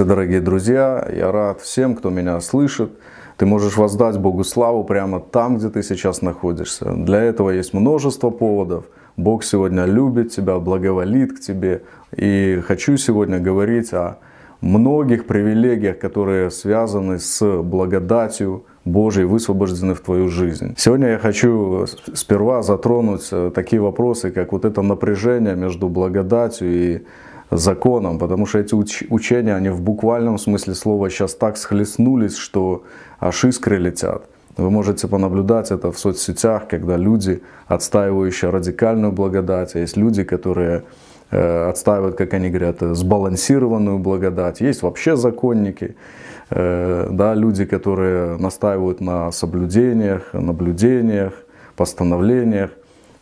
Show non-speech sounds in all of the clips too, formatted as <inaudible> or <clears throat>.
Здравствуйте, дорогие друзья! Я рад всем, кто меня слышит. Ты можешь воздать Богу славу прямо там, где ты сейчас находишься. Для этого есть множество поводов. Бог сегодня любит тебя, благоволит к тебе. И хочу сегодня говорить о многих привилегиях, которые связаны с благодатью Божией, высвобождены в твою жизнь. Сегодня я хочу сперва затронуть такие вопросы, как вот это напряжение между благодатью и законом, потому что эти уч- учения, они в буквальном смысле слова сейчас так схлестнулись, что аж искры летят. Вы можете понаблюдать это в соцсетях, когда люди, отстаивающие радикальную благодать, есть люди, которые э, отстаивают, как они говорят, сбалансированную благодать. Есть вообще законники, э, да, люди, которые настаивают на соблюдениях, наблюдениях, постановлениях.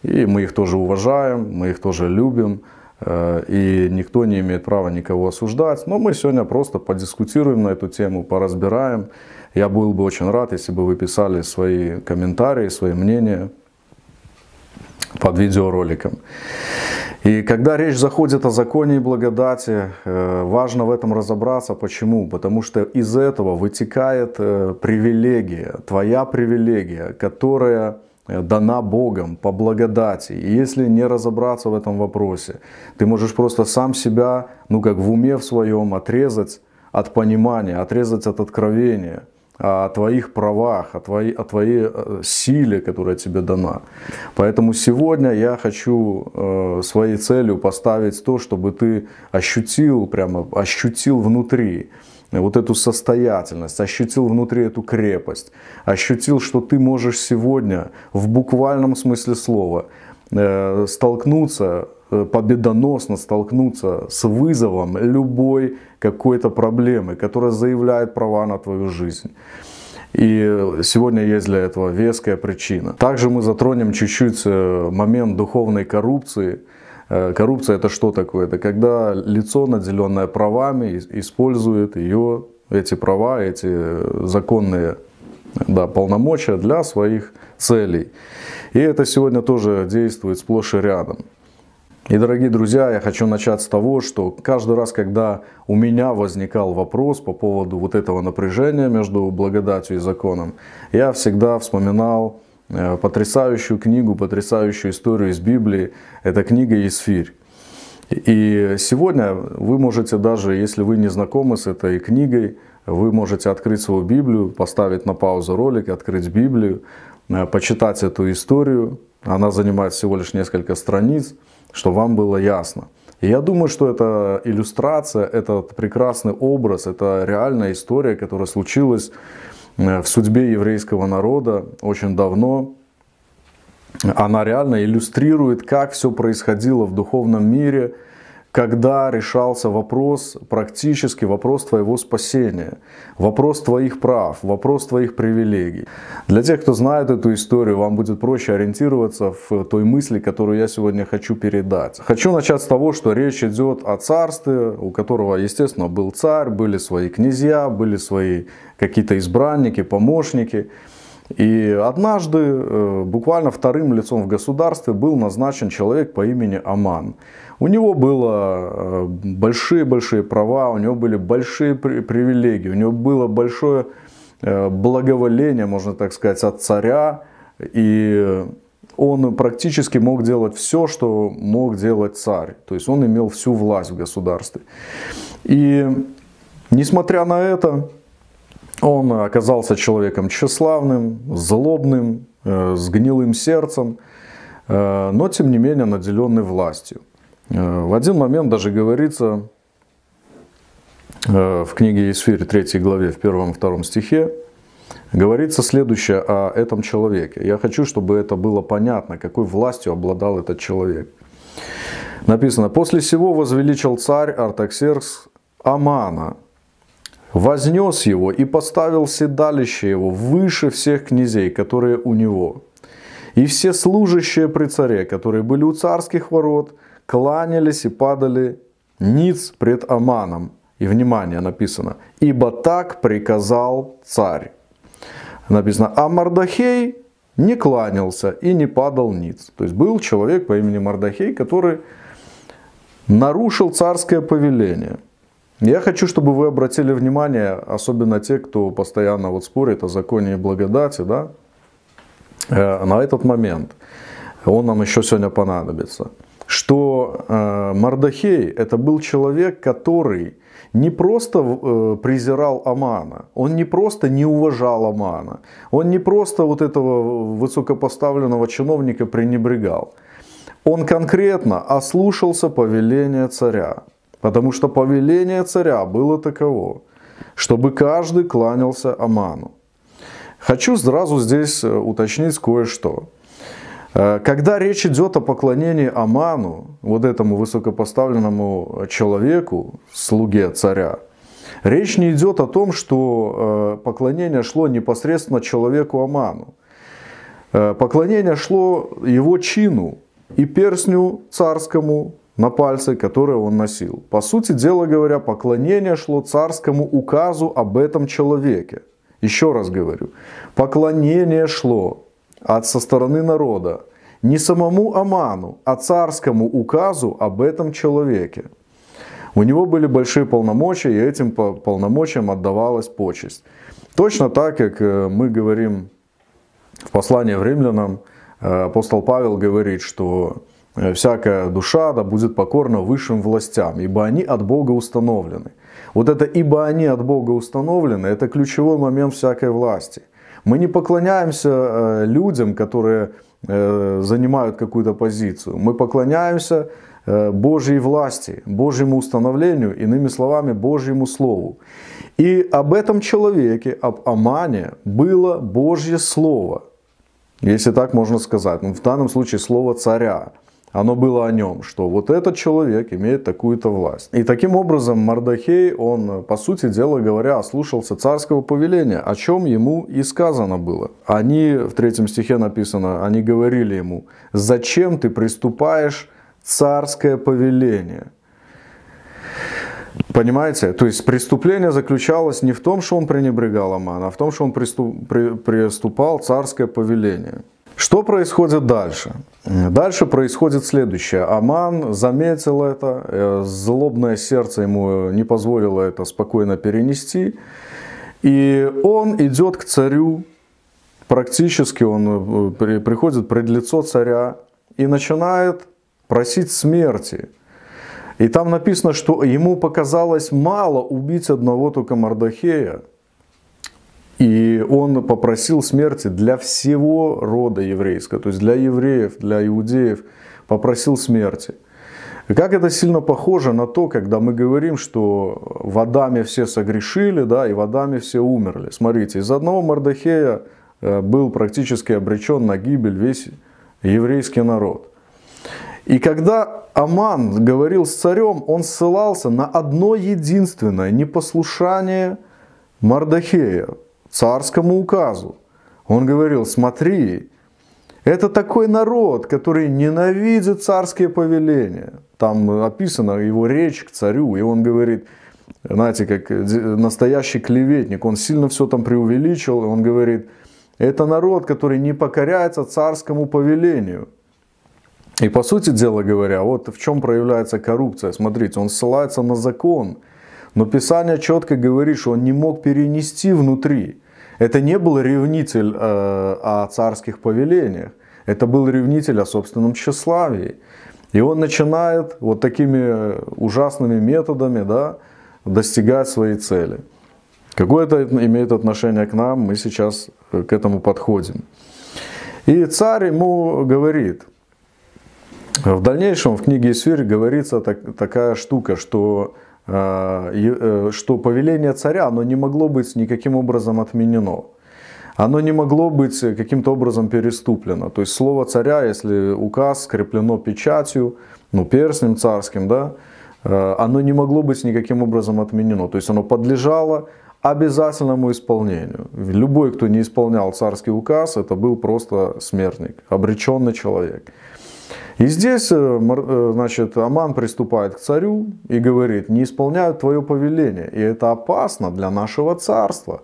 И мы их тоже уважаем, мы их тоже любим. Э, и никто не имеет права никого осуждать. Но мы сегодня просто подискутируем на эту тему, поразбираем. Я был бы очень рад, если бы вы писали свои комментарии, свои мнения под видеороликом. И когда речь заходит о законе и благодати, э, важно в этом разобраться. Почему? Потому что из этого вытекает э, привилегия, твоя привилегия, которая дана Богом по благодати. И если не разобраться в этом вопросе, ты можешь просто сам себя, ну как в уме в своем, отрезать от понимания, отрезать от откровения о твоих правах, о твоей, о твоей э, силе, которая тебе дана. Поэтому сегодня я хочу э, своей целью поставить то, чтобы ты ощутил, прямо ощутил внутри, вот эту состоятельность, ощутил внутри эту крепость, ощутил, что ты можешь сегодня в буквальном смысле слова э, столкнуться, э, победоносно столкнуться с вызовом любой какой-то проблемы, которая заявляет права на твою жизнь. И сегодня есть для этого веская причина. Также мы затронем чуть-чуть э, момент духовной коррупции – коррупция это что такое? Это когда лицо, наделенное правами, использует ее, эти права, эти законные да, полномочия для своих целей. И это сегодня тоже действует сплошь и рядом. И, дорогие друзья, я хочу начать с того, что каждый раз, когда у меня возникал вопрос по поводу вот этого напряжения между благодатью и законом, я всегда вспоминал Э, потрясающую книгу, потрясающую историю из Библии. Это книга Есфирь. И сегодня вы можете даже, если вы не знакомы с этой книгой, вы можете открыть свою Библию, поставить на паузу ролик, открыть Библию, э, почитать эту историю. Она занимает всего лишь несколько страниц, чтобы вам было ясно. И я думаю, что это иллюстрация, этот прекрасный образ, это реальная история, которая случилась Э, в судьбе еврейского народа очень давно. Она реально иллюстрирует, как все происходило в духовном мире – когда решался вопрос, практически вопрос твоего спасения, вопрос твоих прав, вопрос твоих привилегий. Для тех, кто знает эту историю, вам будет проще ориентироваться в той мысли, которую я сегодня хочу передать. Хочу начать с того, что речь идет о царстве, у которого, естественно, был царь, были свои князья, были свои какие-то избранники, помощники. И однажды, э, буквально вторым лицом в государстве, был назначен человек по имени Аман. У него было большие-большие э, права, у него были большие привилегии, у него было большое э, благоволение, можно так сказать, от царя. И он практически мог делать все, что мог делать царь. То есть он имел всю власть в государстве. И несмотря на это, он оказался человеком тщеславным, злобным, э, с гнилым сердцем, но тем не менее наделенный властью. Э, в один момент даже говорится э, в книге Исфирь 3 главе в первом и втором стихе, говорится следующее о этом человеке. Я хочу, чтобы это было понятно, какой властью обладал этот человек. Написано, после всего возвеличил царь Артаксеркс Амана, вознес его и поставил седалище его выше всех князей, которые у него. И все служащие при царе, которые были у царских ворот – кланялись и падали ниц пред Аманом. И внимание написано, ибо так приказал царь. Написано, а Мардахей не кланялся и не падал ниц. То есть был человек по имени Мардахей, который нарушил царское повеление. Я хочу, чтобы вы обратили внимание, особенно те, кто постоянно вот спорит о законе и благодати, да, э, на этот момент. Он нам еще сегодня понадобится. Что э, Мардахей это был человек, который не просто э, презирал Амана, он не просто не уважал Амана, он не просто вот этого высокопоставленного чиновника пренебрегал. Он конкретно ослушался повеления царя. Потому что повеление царя было таково, чтобы каждый кланялся Аману. Хочу сразу здесь э, уточнить кое-что. Э, когда речь идет о поклонении Аману, вот этому высокопоставленному человеку, слуге царя, речь не идет о том, что э, поклонение шло непосредственно человеку Аману. Поклонение шло его чину и перстню царскому, на пальце, которое он носил. По сути дела говоря, поклонение шло царскому указу об этом человеке. Еще раз говорю, поклонение шло от со стороны народа не самому Аману, а царскому указу об этом человеке. У него были большие полномочия, и этим полномочиям отдавалась почесть. Точно так, как э, мы говорим в послании в римлянам, э, апостол Павел говорит, что Э, всякая душа да будет покорна высшим властям, ибо они от Бога установлены. Вот это «ибо они от Бога установлены» – это ключевой момент всякой власти. Мы не поклоняемся э, людям, которые э, занимают какую-то позицию. Мы поклоняемся Божьей власти, Божьему установлению, иными словами, Божьему Слову. И об этом человеке, об Амане, было Божье Слово, если так можно сказать. Ну, в данном случае слово царя оно было о нем, что вот этот человек имеет такую-то власть. И таким образом Мардахей, он, по сути дела говоря, ослушался царского повеления, о чем ему и сказано было. Они, в третьем стихе написано, они говорили ему, зачем ты приступаешь царское повеление? Понимаете? То есть преступление заключалось не в том, что он пренебрегал Аман, а в том, что он приступ, при, приступал царское повеление. Что происходит дальше? Дальше происходит следующее. Аман заметил это, э, злобное сердце ему не позволило это спокойно перенести. И он идет к царю, практически он э, приходит пред лицо царя и начинает просить смерти. И там написано, что ему показалось мало убить одного только Мардахея. И он попросил смерти для всего рода еврейского, то есть для евреев, для иудеев, попросил смерти. Как это сильно похоже на то, когда мы говорим, что в Адаме все согрешили, да, и в Адаме все умерли. Смотрите, из одного Мардахея э, был практически обречен на гибель весь еврейский народ. И когда Аман говорил с царем, он ссылался на одно единственное непослушание Мардахея, царскому указу. Он говорил, смотри, это такой народ, который ненавидит царские повеления. Там описана его речь к царю, и он говорит, знаете, как настоящий клеветник, он сильно все там преувеличил, и он говорит, это народ, который не покоряется царскому повелению. И по сути дела говоря, вот в чем проявляется коррупция. Смотрите, он ссылается на закон, но Писание четко говорит, что он не мог перенести внутри. Это не был ревнитель э, о царских повелениях. Это был ревнитель о собственном тщеславии. И он начинает вот такими ужасными методами да, достигать своей цели. Какое это имеет отношение к нам, мы сейчас к этому подходим. И царь ему говорит, в дальнейшем в книге Исфирь говорится так, такая штука, что Э, э, что повеление царя, оно не могло быть никаким образом отменено. Оно не могло быть каким-то образом переступлено. То есть слово царя, если указ скреплено печатью, ну, перстнем царским, да, э, оно не могло быть никаким образом отменено. То есть оно подлежало обязательному исполнению. Любой, кто не исполнял царский указ, это был просто смертник, обреченный человек. И здесь, э, э, значит, Аман приступает к царю и говорит, не исполняют твое повеление. И это опасно для нашего царства.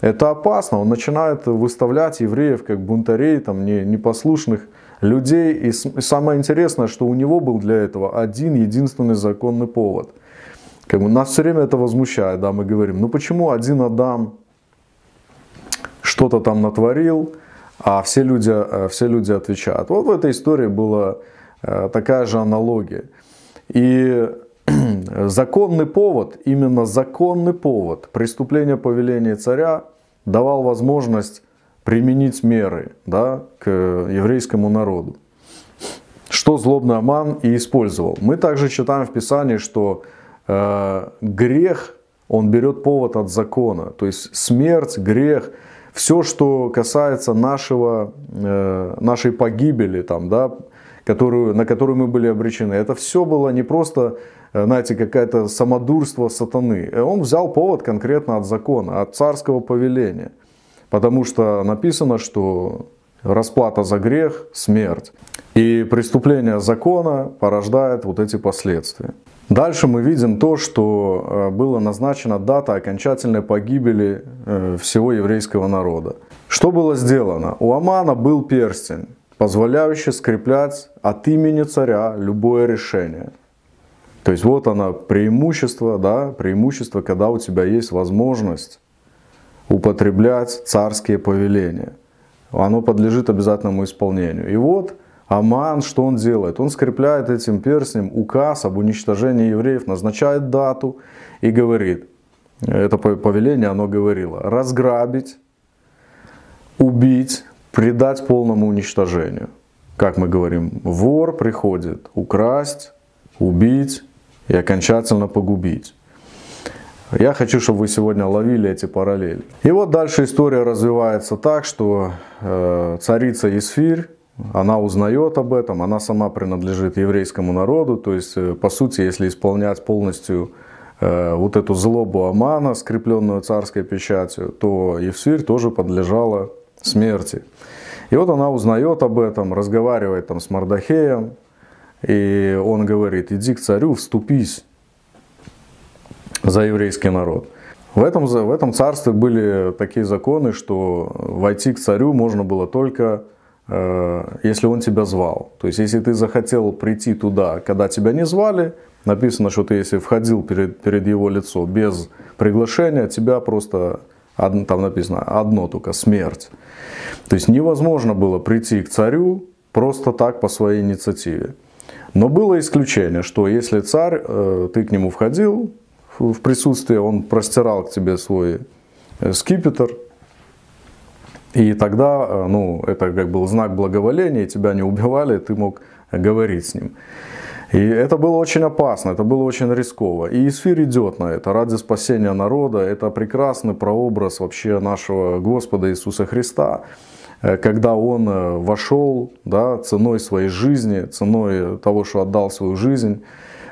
Это опасно. Он начинает выставлять евреев как бунтарей, там, непослушных людей. И самое интересное, что у него был для этого один единственный законный повод. Как бы нас все время это возмущает, да, мы говорим, ну почему один Адам что-то там натворил, а все люди, э, все люди отвечают. Вот в этой истории была э, такая же аналогия. И <clears throat> законный повод, именно законный повод преступления повеления царя давал возможность применить меры да, к еврейскому народу. Что злобный Аман и использовал. Мы также читаем в Писании, что э, грех, он берет повод от закона. То есть смерть, грех, все, что касается нашего, э, нашей погибели, там, да, которую, на которую мы были обречены, это все было не просто Э, знаете, какое-то самодурство сатаны. Э, он взял повод конкретно от закона, от царского повеления. Потому что написано, что расплата за грех – смерть. И преступление закона порождает вот эти последствия. Дальше мы видим то, что э, была назначена дата окончательной погибели всего еврейского народа. Что было сделано? У Амана был перстень, позволяющий скреплять от имени царя любое решение – то есть вот она преимущество, да, преимущество, когда у тебя есть возможность употреблять царские повеления. Оно подлежит обязательному исполнению. И вот Аман, что он делает? Он скрепляет этим перстнем указ об уничтожении евреев, назначает дату и говорит, это повеление оно говорило, разграбить, убить, предать полному уничтожению. Как мы говорим, вор приходит украсть, убить, и окончательно погубить. Я хочу, чтобы вы сегодня ловили эти параллели. И вот дальше история развивается так, что э, царица Исфирь, она узнает об этом, она сама принадлежит еврейскому народу, то есть, э, по сути, если исполнять полностью э, вот эту злобу Амана, скрепленную царской печатью, то Евсирь тоже подлежала смерти. И вот она узнает об этом, разговаривает там с Мардахеем, и он говорит, иди к царю, вступись за еврейский народ. В этом, в этом царстве были такие законы, что войти к царю можно было только, э, если он тебя звал. То есть, если ты захотел прийти туда, когда тебя не звали, написано, что ты если входил перед, перед его лицо без приглашения, тебя просто, там написано, одно только, смерть. То есть, невозможно было прийти к царю просто так по своей инициативе. Но было исключение, что если царь, э, ты к нему входил в присутствие, он простирал к тебе свой э, скипетр, и тогда, э, ну, это как был знак благоволения, тебя не убивали, ты мог говорить с ним. И это было очень опасно, это было очень рисково. И Исфир идет на это ради спасения народа. Это прекрасный прообраз вообще нашего Господа Иисуса Христа. Э, когда он э, вошел да, ценой своей жизни, ценой того, что отдал свою жизнь,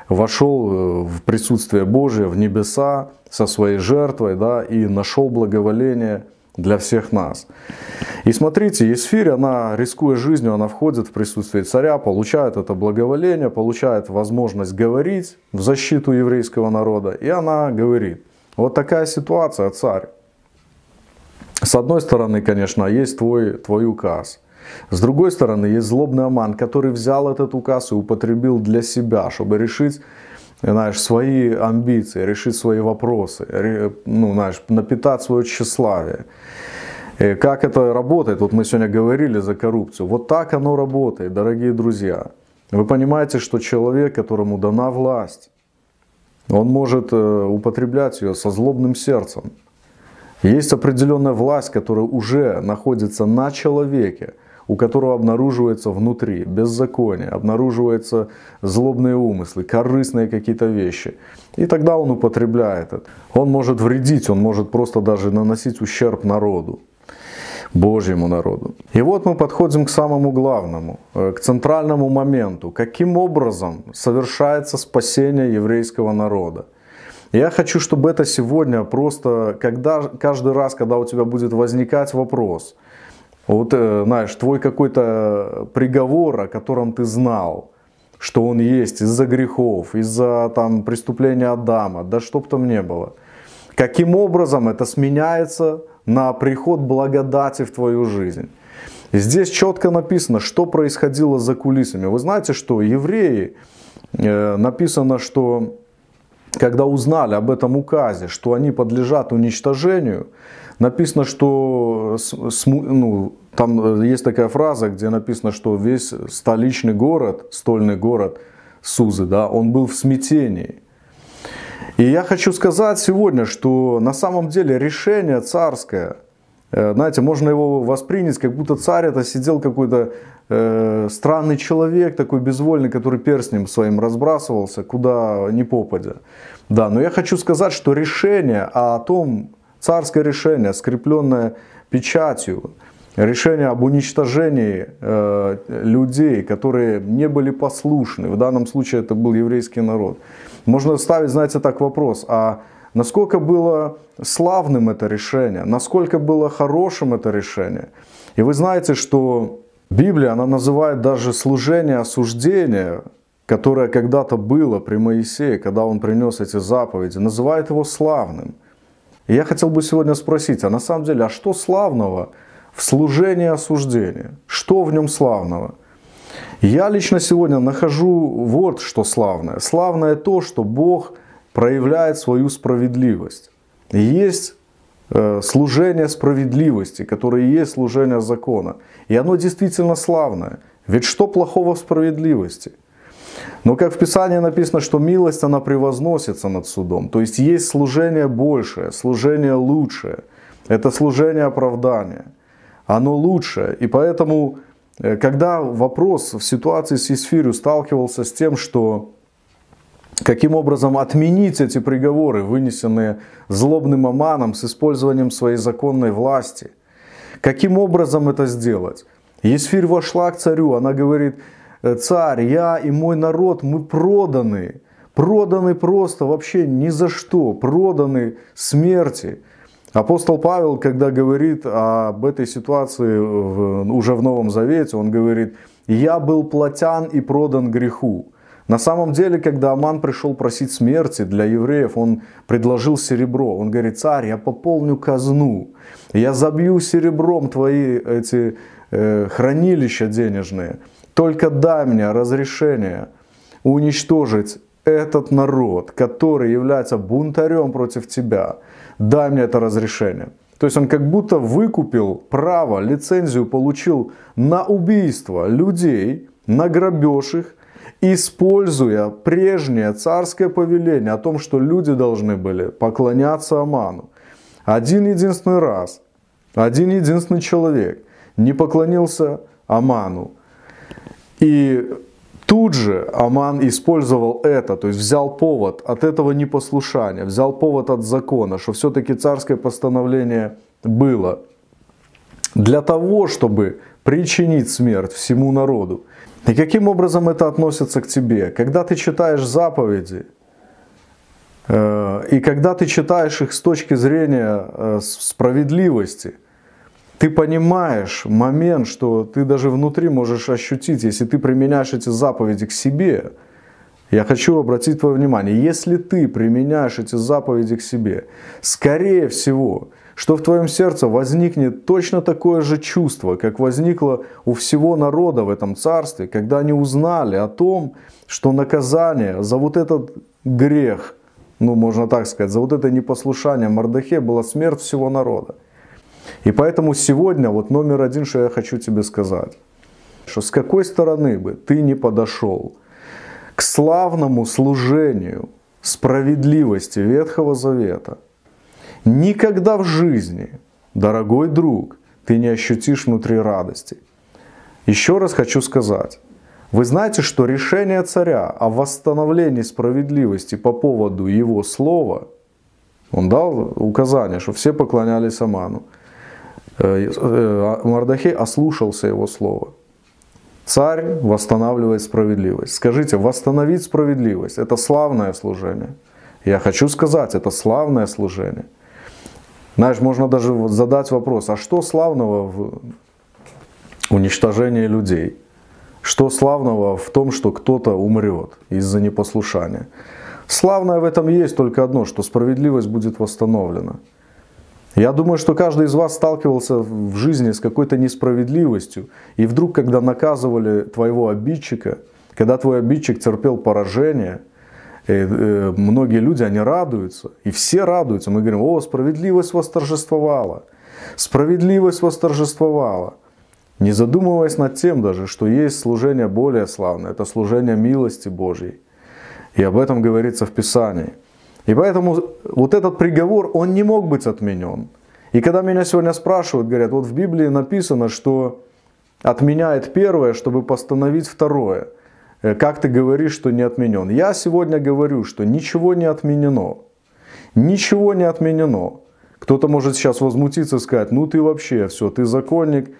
вошел э, в присутствие Божие, в небеса со своей жертвой да, и нашел благоволение для всех нас. И смотрите, Есфирь, она, рискуя жизнью, она входит в присутствие царя, получает это благоволение, получает возможность говорить в защиту еврейского народа. И она говорит, вот такая ситуация, царь. С одной стороны, конечно, есть твой, твой указ. С другой стороны, есть злобный Аман, который взял этот указ и употребил для себя, чтобы решить знаешь, свои амбиции, решить свои вопросы, ну, знаешь, напитать свое тщеславие. И как это работает? Вот мы сегодня говорили за коррупцию. Вот так оно работает, дорогие друзья. Вы понимаете, что человек, которому дана власть, он может э, употреблять ее со злобным сердцем. Есть определенная власть, которая уже находится на человеке, у которого обнаруживается внутри беззаконие, обнаруживаются злобные умыслы, корыстные какие-то вещи. И тогда он употребляет это. Он может вредить, он может просто даже наносить ущерб народу. Божьему народу. И вот мы подходим к самому главному, э, к центральному моменту. Каким образом совершается спасение еврейского народа? Я хочу, чтобы это сегодня просто, когда, каждый раз, когда у тебя будет возникать вопрос, вот, э, знаешь, твой какой-то приговор, о котором ты знал, что он есть из-за грехов, из-за там преступления Адама, да чтоб там не было. Каким образом это сменяется на приход благодати в твою жизнь? Здесь четко написано, что происходило за кулисами. Вы знаете, что евреи, э, написано, что когда узнали об этом указе, что они подлежат уничтожению, написано, что ну, там есть такая фраза, где написано, что весь столичный город, стольный город Сузы, да, он был в смятении. И я хочу сказать сегодня, что на самом деле решение царское, э, знаете, можно его воспринять, как будто царь это сидел какой-то э, странный человек, такой безвольный, который перстнем своим разбрасывался, куда ни попадя. Да, но я хочу сказать, что решение о том, царское решение, скрепленное печатью, решение об уничтожении э, людей, которые не были послушны, в данном случае это был еврейский народ, можно ставить, знаете, так вопрос, а насколько было славным это решение, насколько было хорошим это решение. И вы знаете, что Библия, она называет даже служение осуждения, которое когда-то было при Моисее, когда он принес эти заповеди, называет его славным. И я хотел бы сегодня спросить, а на самом деле, а что славного в служении осуждения? Что в нем славного? Я лично сегодня нахожу вот что славное. Славное то, что Бог проявляет свою справедливость. Есть э, служение справедливости, которое и есть служение закона. И оно действительно славное. Ведь что плохого в справедливости? Но как в Писании написано, что милость, она превозносится над судом. То есть есть служение большее, служение лучшее. Это служение оправдания. Оно лучшее. И поэтому Э, когда вопрос в ситуации с Исфирью сталкивался с тем, что каким образом отменить эти приговоры, вынесенные злобным Аманом с использованием своей законной власти, каким образом это сделать? Есфирь вошла к царю, она говорит, «Э, царь, я и мой народ, мы проданы, проданы просто вообще ни за что, проданы смерти. Апостол Павел, когда говорит об этой ситуации уже в Новом Завете, он говорит, «Я был платян и продан греху». На самом деле, когда Аман пришел просить смерти для евреев, он предложил серебро. Он говорит, царь, я пополню казну, я забью серебром твои эти э, хранилища денежные. Только дай мне разрешение уничтожить этот народ, который является бунтарем против тебя дай мне это разрешение. То есть он как будто выкупил право, лицензию получил на убийство людей, на грабеж их, используя прежнее царское повеление о том, что люди должны были поклоняться Аману. Один единственный раз, один единственный человек не поклонился Аману. И Тут же Аман использовал это, то есть взял повод от этого непослушания, взял повод от закона, что все-таки царское постановление было для того, чтобы причинить смерть всему народу. И каким образом это относится к тебе? Когда ты читаешь заповеди, э, и когда ты читаешь их с точки зрения э, справедливости – ты понимаешь момент, что ты даже внутри можешь ощутить, если ты применяешь эти заповеди к себе. Я хочу обратить твое внимание, если ты применяешь эти заповеди к себе, скорее всего, что в твоем сердце возникнет точно такое же чувство, как возникло у всего народа в этом царстве, когда они узнали о том, что наказание за вот этот грех, ну можно так сказать, за вот это непослушание Мардахе была смерть всего народа. И поэтому сегодня вот номер один, что я хочу тебе сказать, что с какой стороны бы ты не подошел к славному служению справедливости Ветхого Завета, никогда в жизни, дорогой друг, ты не ощутишь внутри радости. Еще раз хочу сказать, вы знаете, что решение царя о восстановлении справедливости по поводу его слова, он дал указание, что все поклонялись Аману. Э, э, Мардахей ослушался его слова. Царь восстанавливает справедливость. Скажите, восстановить справедливость – это славное служение. Я хочу сказать, это славное служение. Знаешь, можно даже задать вопрос, а что славного в уничтожении людей? Что славного в том, что кто-то умрет из-за непослушания? Славное в этом есть только одно, что справедливость будет восстановлена. Я думаю, что каждый из вас сталкивался в жизни с какой-то несправедливостью. И вдруг, когда наказывали твоего обидчика, когда твой обидчик терпел поражение, многие люди, они радуются, и все радуются. Мы говорим, о, справедливость восторжествовала, справедливость восторжествовала. Не задумываясь над тем даже, что есть служение более славное, это служение милости Божьей. И об этом говорится в Писании. И поэтому вот этот приговор, он не мог быть отменен. И когда меня сегодня спрашивают, говорят, вот в Библии написано, что отменяет первое, чтобы постановить второе. Э, как ты говоришь, что не отменен? Я сегодня говорю, что ничего не отменено. Ничего не отменено. Кто-то может сейчас возмутиться и сказать, ну ты вообще все, ты законник,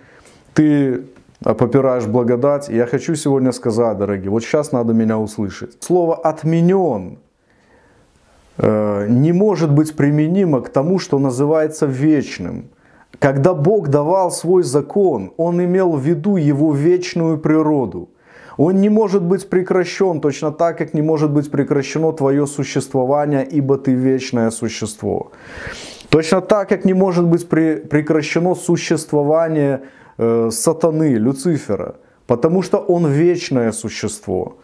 ты попираешь благодать. Я хочу сегодня сказать, дорогие, вот сейчас надо меня услышать. Слово «отменен» э, не может быть применимо к тому, что называется вечным. Когда Бог давал свой закон, Он имел в виду его вечную природу. Он не может быть прекращен точно так, как не может быть прекращено твое существование, ибо ты вечное существо. Точно так, как не может быть прекращено существование э, сатаны, Люцифера, потому что он вечное существо.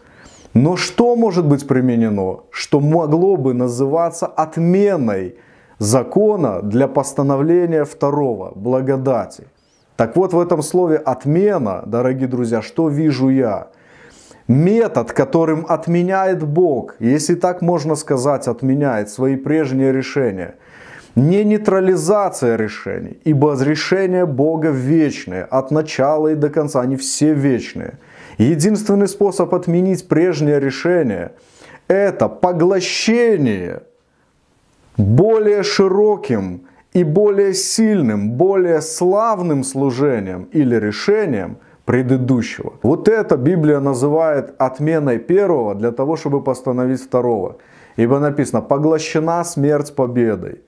Но что может быть применено, что могло бы называться отменой закона для постановления второго, благодати? Так вот в этом слове отмена, дорогие друзья, что вижу я? Метод, которым отменяет Бог, если так можно сказать, отменяет свои прежние решения – не нейтрализация решений, ибо решения Бога вечные, от начала и до конца, они все вечные. Единственный способ отменить прежнее решение – это поглощение более широким и более сильным, более славным служением или решением предыдущего. Вот это Библия называет отменой первого для того, чтобы постановить второго. Ибо написано, поглощена смерть победой.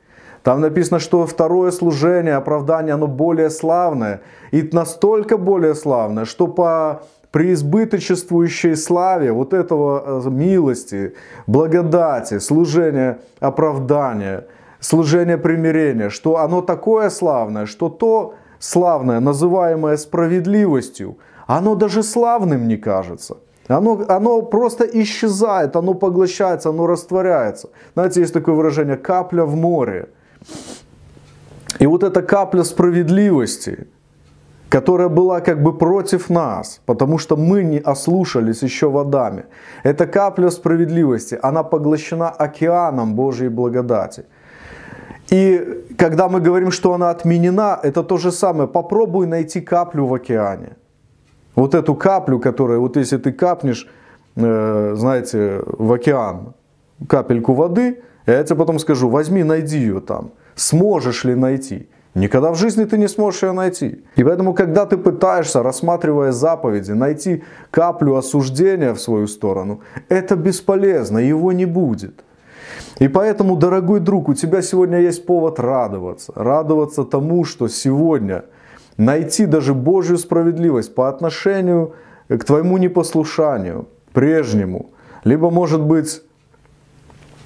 Там написано, что второе служение, оправдание, оно более славное. И настолько более славное, что по преизбыточествующей славе вот этого э, милости, благодати, служения оправдания, служения примирения, что оно такое славное, что то славное, называемое справедливостью, оно даже славным не кажется. Оно, оно просто исчезает, оно поглощается, оно растворяется. Знаете, есть такое выражение «капля в море». И вот эта капля справедливости, которая была как бы против нас, потому что мы не ослушались еще водами. Эта капля справедливости, она поглощена океаном Божьей благодати. И когда мы говорим, что она отменена, это то же самое. Попробуй найти каплю в океане. Вот эту каплю, которая, вот если ты капнешь, э, знаете, в океан капельку воды, я тебе потом скажу, возьми, найди ее там. Сможешь ли найти? Никогда в жизни ты не сможешь ее найти. И поэтому, когда ты пытаешься, рассматривая заповеди, найти каплю осуждения в свою сторону, это бесполезно, его не будет. И поэтому, дорогой друг, у тебя сегодня есть повод радоваться. Радоваться тому, что сегодня найти даже Божью справедливость по отношению к твоему непослушанию, прежнему, либо, может быть,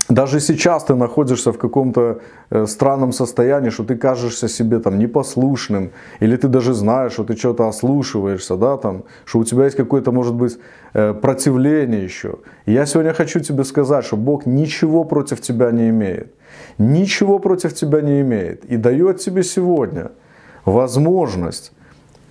даже сейчас ты находишься в каком-то э, странном состоянии, что ты кажешься себе там непослушным, или ты даже знаешь, что ты что-то ослушиваешься, да, там, что у тебя есть какое-то, может быть, э, противление еще. И я сегодня хочу тебе сказать, что Бог ничего против тебя не имеет. Ничего против тебя не имеет. И дает тебе сегодня возможность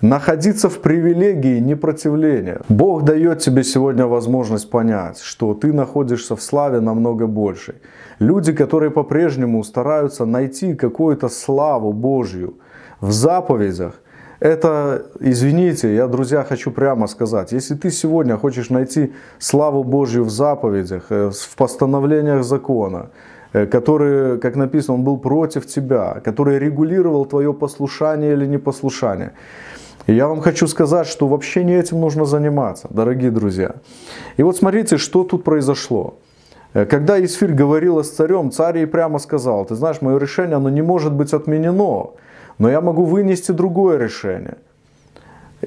находиться в привилегии непротивления. Бог дает тебе сегодня возможность понять, что ты находишься в славе намного больше. Люди, которые по-прежнему стараются найти какую-то славу Божью в заповедях, это, извините, я, друзья, хочу прямо сказать, если ты сегодня хочешь найти славу Божью в заповедях, э, в постановлениях закона, э, который, как написано, он был против тебя, который регулировал твое послушание или непослушание, и я вам хочу сказать, что вообще не этим нужно заниматься, дорогие друзья. И вот смотрите, что тут произошло. Э, когда Исфирь говорила с царем, царь ей прямо сказал, ты знаешь, мое решение, оно не может быть отменено, но я могу вынести другое решение.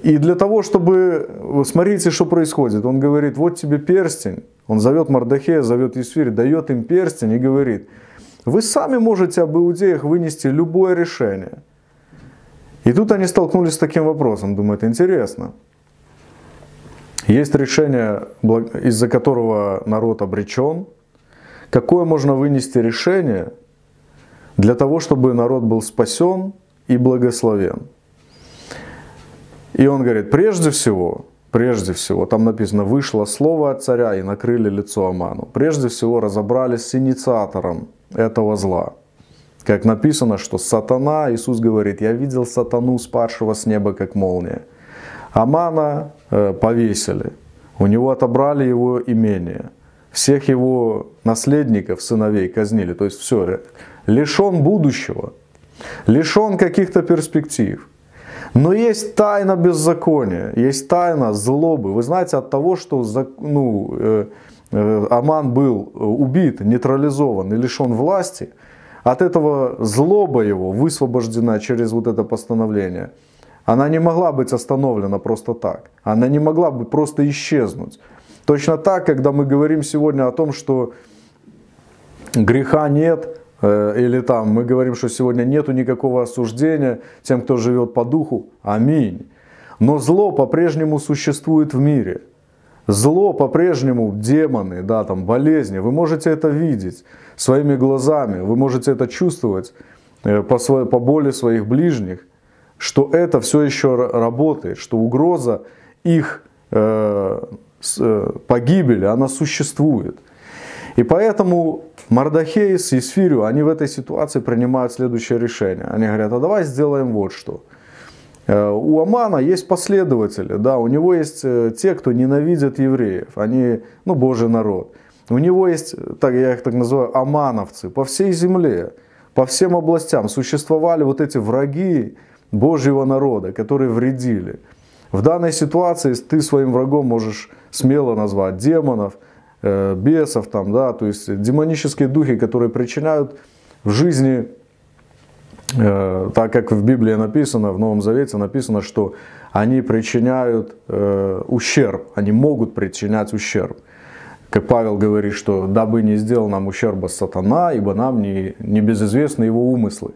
И для того, чтобы... Смотрите, что происходит. Он говорит, вот тебе перстень. Он зовет Мардахея, зовет Исфирь, дает им перстень и говорит, вы сами можете об иудеях вынести любое решение. И тут они столкнулись с таким вопросом, думают, интересно. Есть решение, из-за которого народ обречен, какое можно вынести решение для того, чтобы народ был спасен и благословен. И он говорит, прежде всего, прежде всего, там написано, вышло слово от царя и накрыли лицо Аману. Прежде всего разобрались с инициатором этого зла. Как написано, что сатана, Иисус говорит, я видел сатану, спадшего с неба, как молния. Амана э, повесили, у него отобрали его имение, всех его наследников, сыновей казнили. То есть все, лишен будущего, лишен каких-то перспектив. Но есть тайна беззакония, есть тайна злобы. Вы знаете, от того, что ну, э, э, Аман был убит, нейтрализован и лишен власти – от этого злоба его высвобождена через вот это постановление. Она не могла быть остановлена просто так. Она не могла бы просто исчезнуть. Точно так, когда мы говорим сегодня о том, что греха нет, э, или там мы говорим, что сегодня нету никакого осуждения тем, кто живет по духу. Аминь. Но зло по-прежнему существует в мире. Зло по-прежнему, демоны, да, там, болезни, вы можете это видеть своими глазами, вы можете это чувствовать э, по, своей, по боли своих ближних, что это все еще работает, что угроза их э, э, погибели, она существует. И поэтому Мардахей с Исфирю, они в этой ситуации принимают следующее решение. Они говорят, а давай сделаем вот что – у Амана есть последователи, да, у него есть э, те, кто ненавидят евреев, они, ну, Божий народ. У него есть, так, я их так называю, амановцы по всей земле, по всем областям существовали вот эти враги Божьего народа, которые вредили. В данной ситуации ты своим врагом можешь смело назвать демонов, э, бесов, там, да, то есть демонические духи, которые причиняют в жизни Э, так как в Библии написано, в Новом Завете написано, что они причиняют э, ущерб, они могут причинять ущерб. Как Павел говорит, что дабы не сделал нам ущерба сатана, ибо нам не, не безызвестны его умыслы.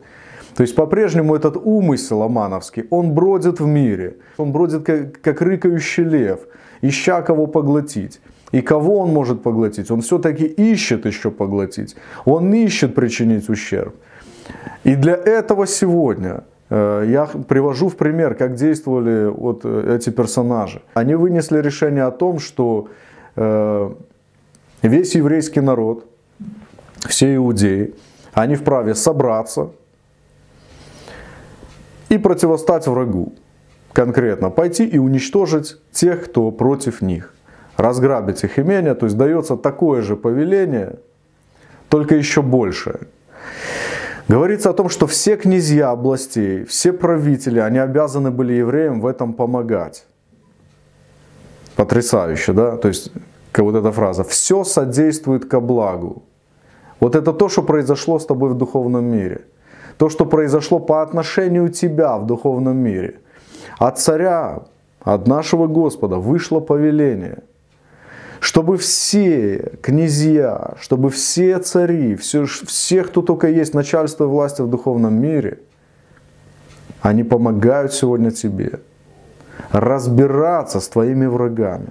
То есть по-прежнему этот умысел Амановский, он бродит в мире, он бродит как, как рыкающий лев, ища кого поглотить. И кого он может поглотить? Он все-таки ищет еще поглотить. Он ищет причинить ущерб. И для этого сегодня э, я привожу в пример, как действовали вот э, эти персонажи. Они вынесли решение о том, что э, весь еврейский народ, все иудеи, они вправе собраться и противостать врагу. Конкретно пойти и уничтожить тех, кто против них. Разграбить их имение, то есть дается такое же повеление, только еще большее. Говорится о том, что все князья областей, все правители, они обязаны были евреям в этом помогать. Потрясающе, да? То есть, как вот эта фраза, все содействует ко благу. Вот это то, что произошло с тобой в духовном мире. То, что произошло по отношению тебя в духовном мире. От царя, от нашего Господа вышло повеление – чтобы все князья, чтобы все цари, все, все, кто только есть, начальство и власти в духовном мире, они помогают сегодня тебе разбираться с твоими врагами.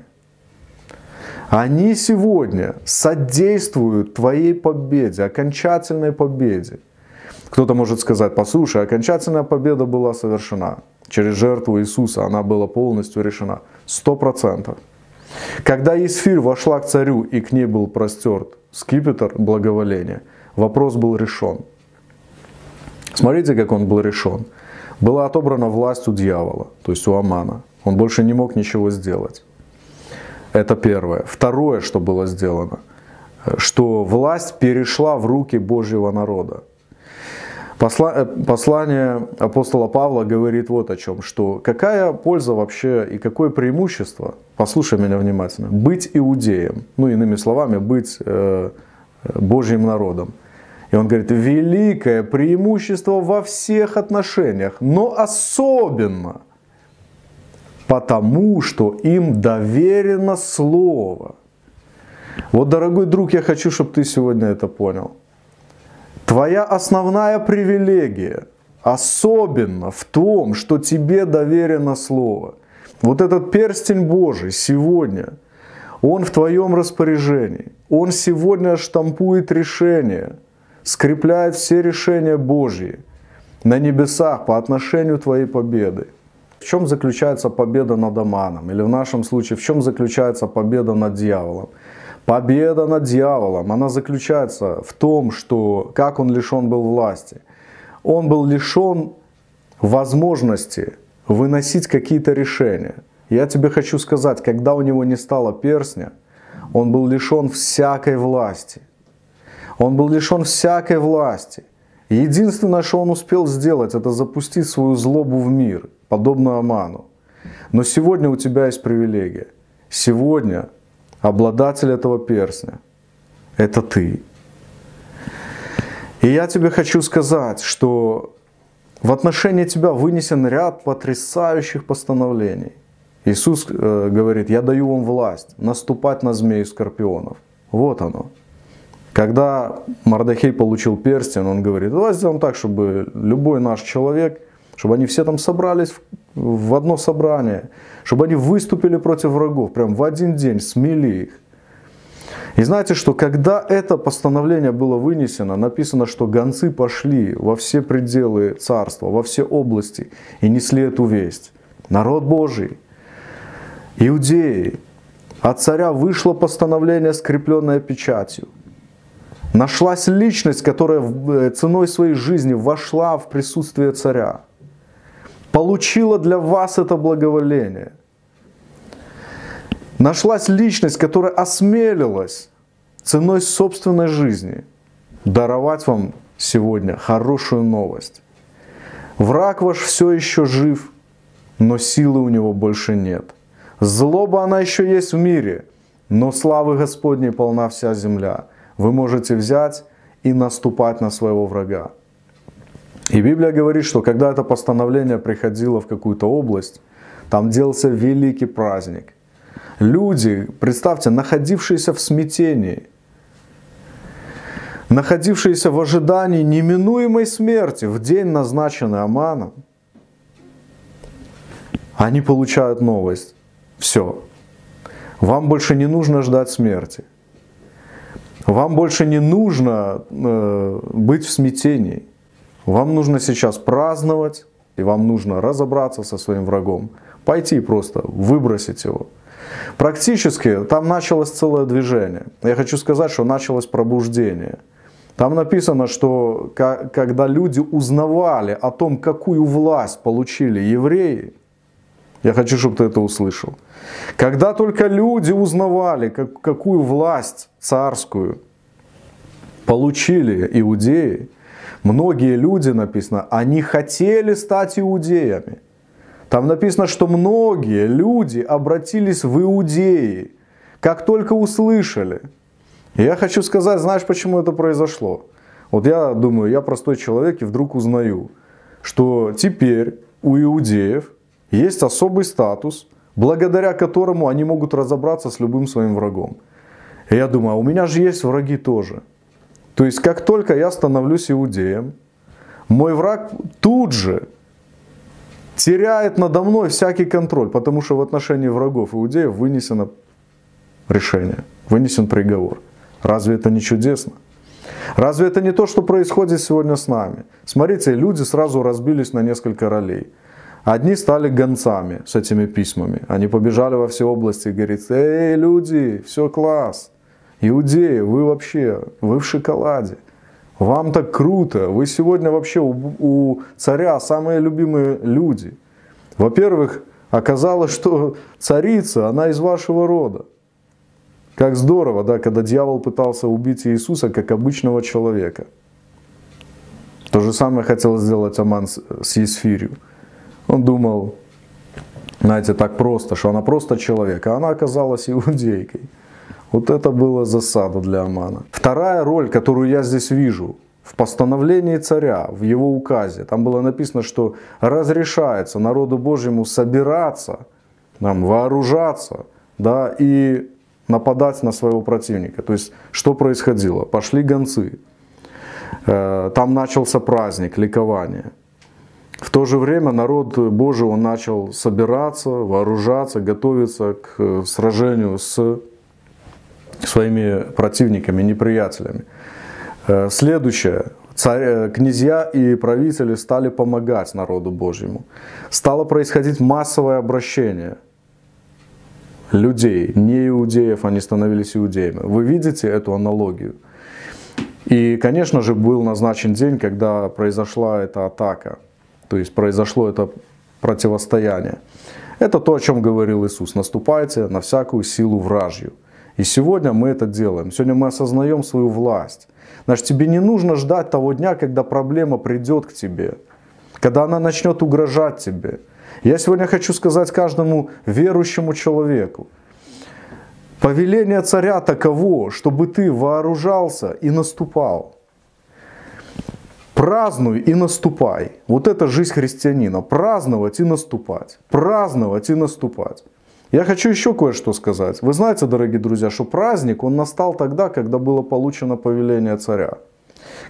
Они сегодня содействуют твоей победе, окончательной победе. Кто-то может сказать, послушай, окончательная победа была совершена. Через жертву Иисуса она была полностью решена. Сто процентов. Когда Исфирь вошла к царю и к ней был простерт скипетр благоволения, вопрос был решен. Смотрите, как он был решен. Была отобрана власть у дьявола, то есть у Амана. Он больше не мог ничего сделать. Это первое. Второе, что было сделано, что власть перешла в руки Божьего народа. Э, послание апостола Павла говорит вот о чем, что какая польза вообще и какое преимущество, послушай меня внимательно, быть иудеем, ну иными словами, быть э, Божьим народом. И он говорит, великое преимущество во всех отношениях, но особенно потому, что им доверено Слово. Вот, дорогой друг, я хочу, чтобы ты сегодня это понял. Твоя основная привилегия особенно в том, что тебе доверено Слово. Вот этот перстень Божий сегодня, Он в твоем распоряжении. Он сегодня штампует решения, скрепляет все решения Божьи на небесах по отношению твоей победы. В чем заключается победа над Аманом? Или в нашем случае, в чем заключается победа над дьяволом? Победа над дьяволом, она заключается в том, что как он лишен был власти. Он был лишен возможности выносить какие-то решения. Я тебе хочу сказать, когда у него не стало перстня, он был лишен всякой власти. Он был лишен всякой власти. единственное, что он успел сделать, это запустить свою злобу в мир, подобно Аману. Но сегодня у тебя есть привилегия. Сегодня обладатель этого перстня – это ты. И я тебе хочу сказать, что в отношении тебя вынесен ряд потрясающих постановлений. Иисус э, говорит, я даю вам власть наступать на змеи и скорпионов. Вот оно. Когда Мардахей получил перстень, он говорит, давай сделаем так, чтобы любой наш человек, чтобы они все там собрались в одно собрание, чтобы они выступили против врагов, прям в один день, смели их. И знаете, что когда это постановление было вынесено, написано, что гонцы пошли во все пределы царства, во все области и несли эту весть. Народ Божий, иудеи, от царя вышло постановление, скрепленное печатью. Нашлась личность, которая э, ценой своей жизни вошла в присутствие царя. Получила для вас это благоволение. Нашлась личность, которая осмелилась ценой собственной жизни даровать вам сегодня хорошую новость. Враг ваш все еще жив, но силы у него больше нет. Злоба она еще есть в мире, но славы Господней полна вся земля. Вы можете взять и наступать на своего врага. И Библия говорит, что когда это постановление приходило в какую-то область, там делался великий праздник. Люди, представьте, находившиеся в смятении, находившиеся в ожидании неминуемой смерти в день, назначенный Аманом, они получают новость. Все. Вам больше не нужно ждать смерти. Вам больше не нужно э, быть в смятении. Вам нужно сейчас праздновать, и вам нужно разобраться со своим врагом. Пойти просто, выбросить его. Практически там началось целое движение. Я хочу сказать, что началось пробуждение. Там написано, что когда люди узнавали о том, какую власть получили евреи, я хочу, чтобы ты это услышал. Когда только люди узнавали, как, какую власть царскую получили иудеи, многие люди, написано, они хотели стать иудеями. Там написано, что многие люди обратились в иудеи, как только услышали. Я хочу сказать, знаешь, почему это произошло? Вот я думаю, я простой человек и вдруг узнаю, что теперь у иудеев есть особый статус, благодаря которому они могут разобраться с любым своим врагом. И я думаю, а у меня же есть враги тоже. То есть, как только я становлюсь иудеем, мой враг тут же теряет надо мной всякий контроль, потому что в отношении врагов иудеев вынесено решение, вынесен приговор. Разве это не чудесно? Разве это не то, что происходит сегодня с нами? Смотрите, люди сразу разбились на несколько ролей. Одни стали гонцами с этими письмами. Они побежали во все области и говорят, эй, люди, все класс. Иудеи, вы вообще, вы в шоколаде. Вам так круто. Вы сегодня вообще у, у царя самые любимые люди. Во-первых, оказалось, что царица, она из вашего рода. Как здорово, да, когда дьявол пытался убить Иисуса как обычного человека. То же самое хотел сделать Аман с Есфирью. Он думал, знаете, так просто, что она просто человек, а она оказалась иудейкой. Вот это было засада для Амана. Вторая роль, которую я здесь вижу, в постановлении царя, в его указе, там было написано, что разрешается народу Божьему собираться, нам, вооружаться, да, и нападать на своего противника. То есть, что происходило? Пошли гонцы, э, там начался праздник, ликование. В то же время народ Божий он начал собираться, вооружаться, готовиться к сражению с своими противниками, неприятелями. Э, следующее. Царь, э, князья и правители стали помогать народу Божьему. Стало происходить массовое обращение людей, не иудеев, они становились иудеями. Вы видите эту аналогию? И, конечно же, был назначен день, когда произошла эта атака, то есть произошло это противостояние. Это то, о чем говорил Иисус. Наступайте на всякую силу вражью. И сегодня мы это делаем. Сегодня мы осознаем свою власть. Значит, тебе не нужно ждать того дня, когда проблема придет к тебе, когда она начнет угрожать тебе. Я сегодня хочу сказать каждому верующему человеку, Повеление царя таково, чтобы ты вооружался и наступал. Празднуй и наступай. Вот это жизнь христианина. Праздновать и наступать. Праздновать и наступать. Я хочу еще кое-что сказать. Вы знаете, дорогие друзья, что праздник, он настал тогда, когда было получено повеление царя.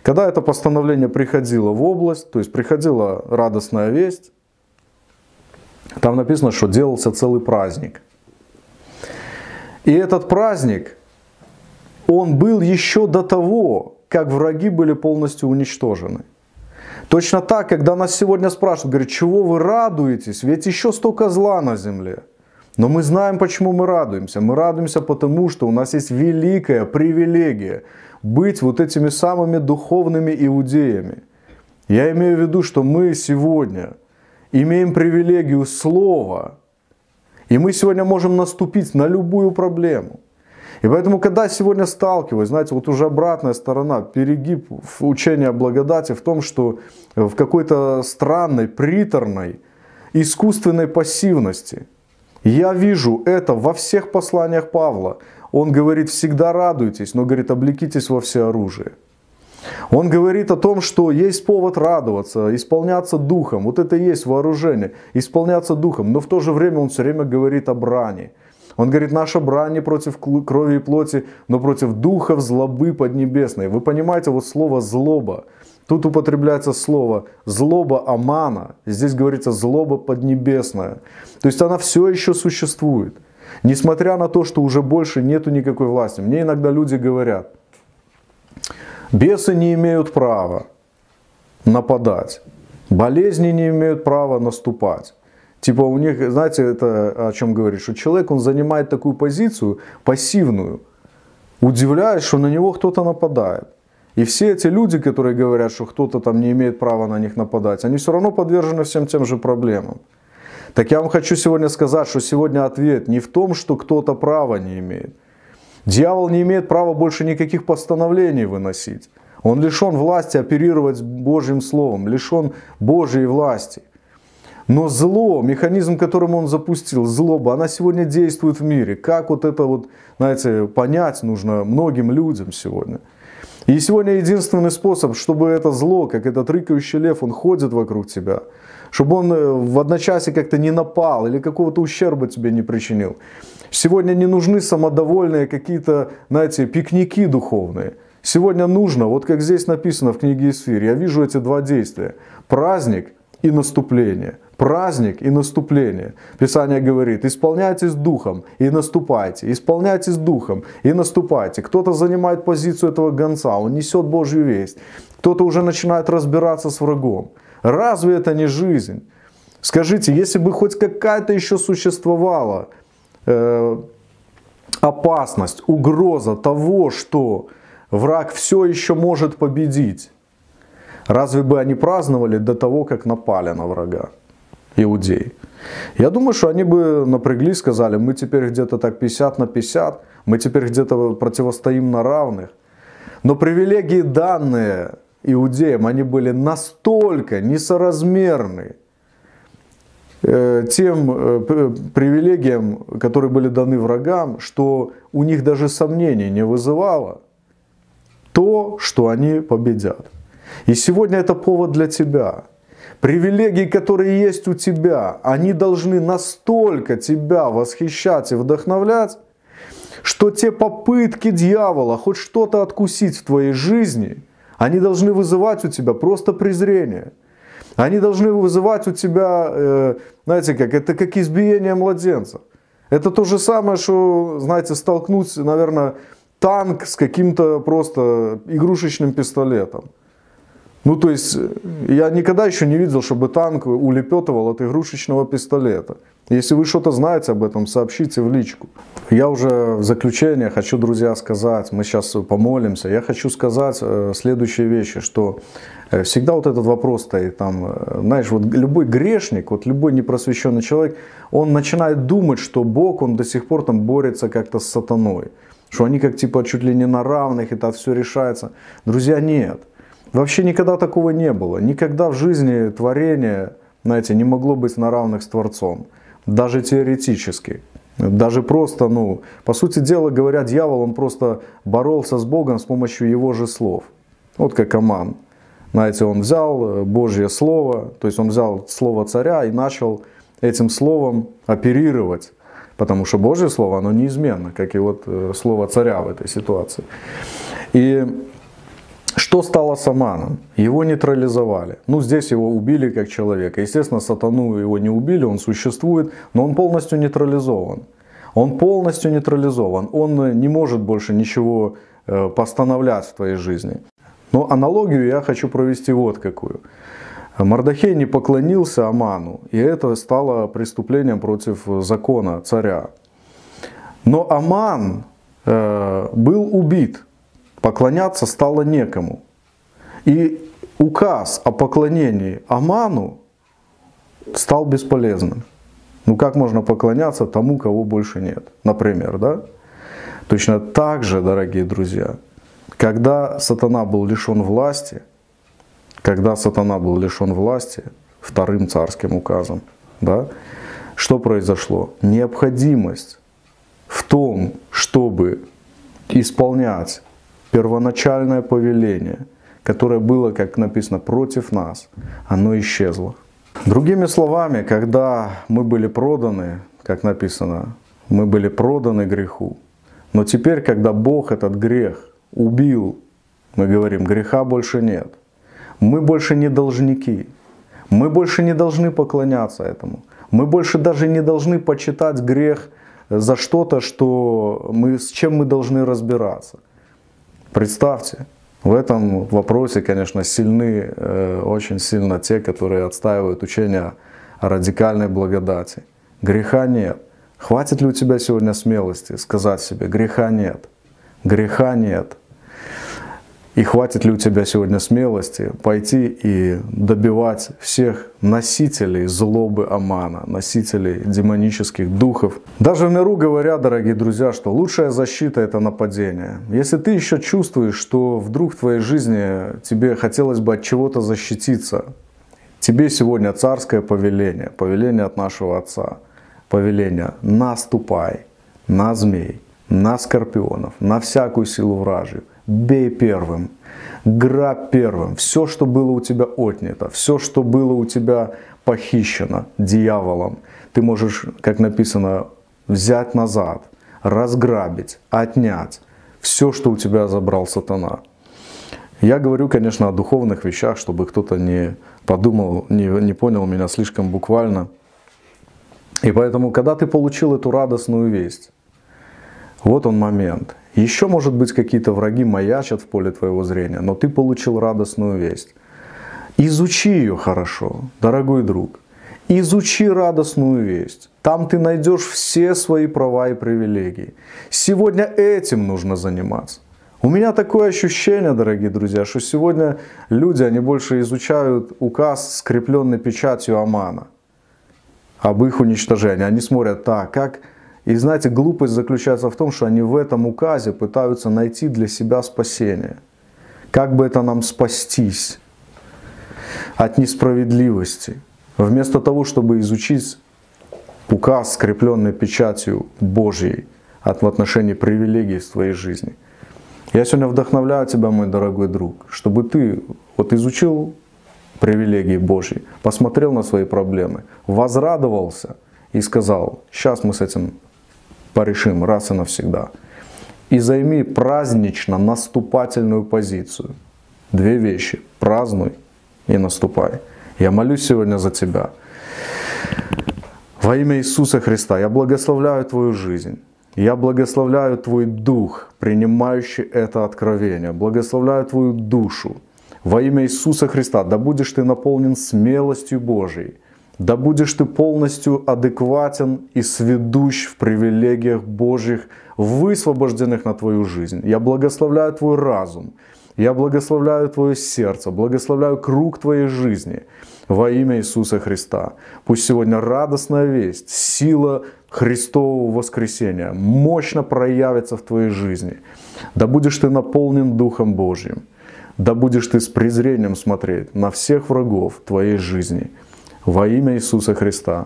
Когда это постановление приходило в область, то есть приходила радостная весть, там написано, что делался целый праздник – и этот праздник, он был еще до того, как враги были полностью уничтожены. Точно так, когда нас сегодня спрашивают, говорят, чего вы радуетесь, ведь еще столько зла на земле. Но мы знаем, почему мы радуемся. Мы радуемся потому, что у нас есть великая привилегия быть вот этими самыми духовными иудеями. Я имею в виду, что мы сегодня имеем привилегию слова, и мы сегодня можем наступить на любую проблему. И поэтому, когда сегодня сталкиваюсь, знаете, вот уже обратная сторона, перегиб о благодати в том, что в какой-то странной, приторной, искусственной пассивности. Я вижу это во всех посланиях Павла. Он говорит, всегда радуйтесь, но говорит, облекитесь во все оружие. Он говорит о том, что есть повод радоваться, исполняться духом. Вот это и есть вооружение, исполняться духом. Но в то же время он все время говорит о брани. Он говорит, наша брань не против крови и плоти, но против духов злобы поднебесной. Вы понимаете, вот слово злоба. Тут употребляется слово злоба амана. Здесь говорится злоба поднебесная. То есть она все еще существует. Несмотря на то, что уже больше нету никакой власти. Мне иногда люди говорят, Бесы не имеют права нападать. Болезни не имеют права наступать. Типа у них, знаете, это о чем говорит, что человек, он занимает такую позицию пассивную, удивляясь, что на него кто-то нападает. И все эти люди, которые говорят, что кто-то там не имеет права на них нападать, они все равно подвержены всем тем же проблемам. Так я вам хочу сегодня сказать, что сегодня ответ не в том, что кто-то права не имеет, Дьявол не имеет права больше никаких постановлений выносить. Он лишен власти оперировать Божьим Словом, лишен Божьей власти. Но зло, механизм, которым он запустил, злоба, она сегодня действует в мире. Как вот это вот, знаете, понять нужно многим людям сегодня. И сегодня единственный способ, чтобы это зло, как этот рыкающий лев, он ходит вокруг тебя, чтобы он э, в одночасье как-то не напал или какого-то ущерба тебе не причинил. Сегодня не нужны самодовольные какие-то, знаете, пикники духовные. Сегодня нужно, вот как здесь написано в книге Исфир, я вижу эти два действия. Праздник и наступление. Праздник и наступление. Писание говорит, исполняйтесь духом и наступайте. Исполняйтесь духом и наступайте. Кто-то занимает позицию этого гонца, он несет Божью весть. Кто-то уже начинает разбираться с врагом. Разве это не жизнь? Скажите, если бы хоть какая-то еще существовала Э, опасность, угроза того, что враг все еще может победить. Разве бы они праздновали до того, как напали на врага, иудеи? Я думаю, что они бы напрягли, сказали, мы теперь где-то так 50 на 50, мы теперь где-то противостоим на равных. Но привилегии данные иудеям, они были настолько несоразмерны Э, тем э, привилегиям, которые были даны врагам, что у них даже сомнений не вызывало то, что они победят. И сегодня это повод для тебя. Привилегии, которые есть у тебя, они должны настолько тебя восхищать и вдохновлять, что те попытки дьявола хоть что-то откусить в твоей жизни, они должны вызывать у тебя просто презрение – они должны вызывать у тебя, э, знаете как, это как избиение младенцев. Это то же самое, что, знаете, столкнуть, наверное, танк с каким-то просто игрушечным пистолетом. Ну, то есть, я никогда еще не видел, чтобы танк улепетывал от игрушечного пистолета. Если вы что-то знаете об этом, сообщите в личку. Я уже в заключение хочу, друзья, сказать, мы сейчас помолимся, я хочу сказать э, следующие вещи, что э, всегда вот этот вопрос стоит, там, э, знаешь, вот любой грешник, вот любой непросвещенный человек, он начинает думать, что Бог, он до сих пор там борется как-то с сатаной, что они как типа чуть ли не на равных, и это все решается. Друзья, нет. Вообще никогда такого не было. Никогда в жизни творение, знаете, не могло быть на равных с Творцом даже теоретически. Даже просто, ну, по сути дела, говоря, дьявол, он просто боролся с Богом с помощью его же слов. Вот как Аман. Знаете, он взял э, Божье Слово, то есть он взял Слово Царя и начал этим Словом оперировать. Потому что Божье Слово, оно неизменно, как и вот э, Слово Царя в этой ситуации. И что стало с Аманом? Его нейтрализовали. Ну, здесь его убили как человека. Естественно, сатану его не убили, он существует, но он полностью нейтрализован. Он полностью нейтрализован. Он не может больше ничего э, постановлять в твоей жизни. Но аналогию я хочу провести вот какую. Мардахей не поклонился Аману, и это стало преступлением против закона царя. Но Аман э, был убит поклоняться стало некому. И указ о поклонении Аману стал бесполезным. Ну как можно поклоняться тому, кого больше нет, например, да? Точно так же, дорогие друзья, когда сатана был лишен власти, когда сатана был лишен власти вторым царским указом, да, что произошло? Необходимость в том, чтобы исполнять первоначальное повеление, которое было, как написано, против нас, оно исчезло. Другими словами, когда мы были проданы, как написано, мы были проданы греху. Но теперь, когда Бог этот грех убил, мы говорим, греха больше нет. Мы больше не должники. Мы больше не должны поклоняться этому. Мы больше даже не должны почитать грех за что-то, что мы, с чем мы должны разбираться. Представьте, в этом вопросе, конечно, сильны, э, очень сильно те, которые отстаивают учение о радикальной благодати. Греха нет. Хватит ли у тебя сегодня смелости сказать себе, греха нет, греха нет. И хватит ли у тебя сегодня смелости пойти и добивать всех носителей злобы Амана, носителей демонических духов. Даже в миру говорят, дорогие друзья, что лучшая защита это нападение. Если ты еще чувствуешь, что вдруг в твоей жизни тебе хотелось бы от чего-то защититься, тебе сегодня царское повеление, повеление от нашего Отца, повеление «наступай на змей, на скорпионов, на всякую силу вражью, бей первым, грабь первым. Все, что было у тебя отнято, все, что было у тебя похищено дьяволом, ты можешь, как написано, взять назад, разграбить, отнять все, что у тебя забрал сатана. Я говорю, конечно, о духовных вещах, чтобы кто-то не подумал, не, не понял меня слишком буквально. И поэтому, когда ты получил эту радостную весть, вот он момент. Еще, может быть, какие-то враги маячат в поле твоего зрения, но ты получил радостную весть. Изучи ее хорошо, дорогой друг. Изучи радостную весть. Там ты найдешь все свои права и привилегии. Сегодня этим нужно заниматься. У меня такое ощущение, дорогие друзья, что сегодня люди, они больше изучают указ, скрепленный печатью Амана, об их уничтожении. Они смотрят, так, как и знаете, глупость заключается в том, что они в этом указе пытаются найти для себя спасение. Как бы это нам спастись от несправедливости? Вместо того, чтобы изучить указ, скрепленный печатью Божьей от в отношении привилегий в твоей жизни. Я сегодня вдохновляю тебя, мой дорогой друг, чтобы ты вот изучил привилегии Божьи, посмотрел на свои проблемы, возрадовался и сказал, сейчас мы с этим порешим раз и навсегда. И займи празднично наступательную позицию. Две вещи. Празднуй и наступай. Я молюсь сегодня за тебя. Во имя Иисуса Христа я благословляю твою жизнь. Я благословляю Твой дух, принимающий это откровение. Благословляю Твою душу. Во имя Иисуса Христа, да будешь ты наполнен смелостью Божией. Да будешь ты полностью адекватен и сведущ в привилегиях Божьих, высвобожденных на твою жизнь. Я благословляю твой разум. Я благословляю твое сердце, благословляю круг твоей жизни во имя Иисуса Христа. Пусть сегодня радостная весть, сила Христового воскресения мощно проявится в твоей жизни. Да будешь ты наполнен Духом Божьим. Да будешь ты с презрением смотреть на всех врагов твоей жизни. Во имя Иисуса Христа.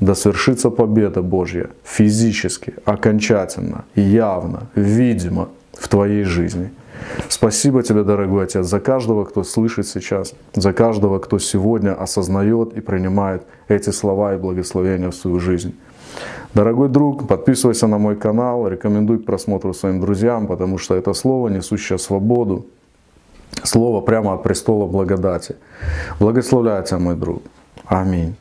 Да свершится победа Божья физически, окончательно, явно, видимо в твоей жизни. Спасибо тебе, дорогой Отец, за каждого, кто слышит сейчас, за каждого, кто сегодня осознает и принимает эти слова и благословения в свою жизнь. Дорогой друг, подписывайся на мой канал, рекомендуй к просмотру своим друзьям, потому что это слово, несущее свободу, слово прямо от престола благодати. Благословляю тебя, мой друг. Аминь.